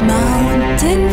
Mountain